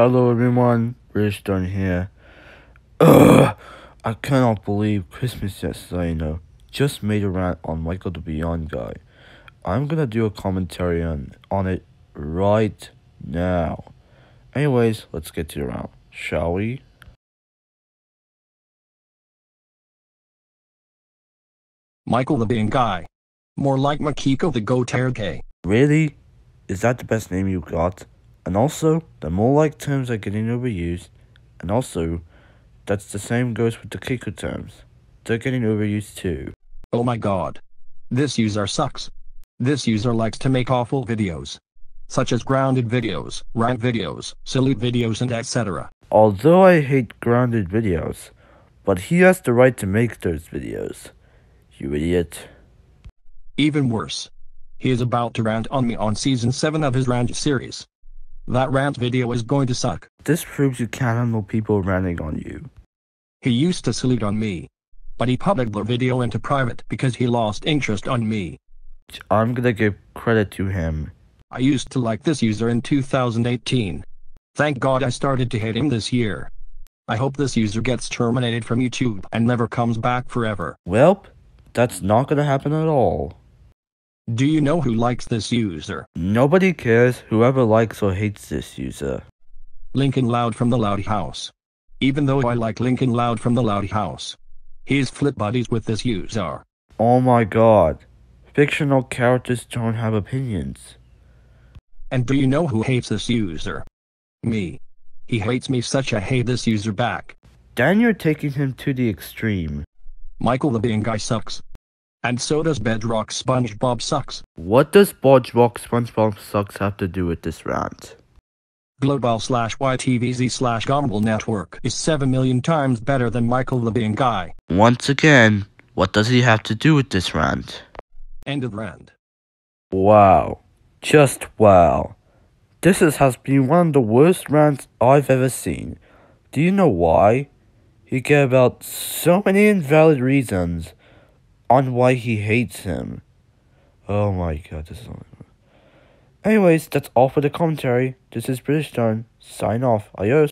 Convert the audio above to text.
Hello everyone, Britishstone here. Ugh, I cannot believe Christmas yesterday, you know, just made a rant on Michael the Vyond guy. I'm gonna do a commentary on, on it right now. Anyways, let's get to the round, shall we? Michael the Vyond Guy. More like Makiko the Goat Gay. Really? Is that the best name you got? And also, the more like terms are getting overused, and also, that's the same goes with the Kiku terms. They're getting overused too. Oh my god. This user sucks. This user likes to make awful videos. Such as grounded videos, rant videos, silly videos and etc. Although I hate grounded videos, but he has the right to make those videos. You idiot. Even worse. He is about to rant on me on season 7 of his rant series. That rant video is going to suck. This proves you can't handle people ranting on you. He used to salute on me. But he published the video into private because he lost interest on me. I'm gonna give credit to him. I used to like this user in 2018. Thank God I started to hate him this year. I hope this user gets terminated from YouTube and never comes back forever. Welp, that's not gonna happen at all. Do you know who likes this user? Nobody cares whoever likes or hates this user. Lincoln Loud from the Loud House. Even though I like Lincoln Loud from the Loud House. He's flip buddies with this user. Oh my god. Fictional characters don't have opinions. And do you know who hates this user? Me. He hates me such I hate this user back. Dan, you're taking him to the extreme. Michael the Bean guy sucks. And so does Bedrock SpongeBob sucks. What does Bedrock SpongeBob sucks have to do with this rant? Global slash YTVZ slash Gumball Network is 7 million times better than Michael the Bean guy. Once again, what does he have to do with this rant? End of rant. Wow. Just wow. This is, has been one of the worst rants I've ever seen. Do you know why? He gave about so many invalid reasons on why he hates him. Oh my god, this is. Anyways, that's all for the commentary. This is Britishstone. Sign off. Adios.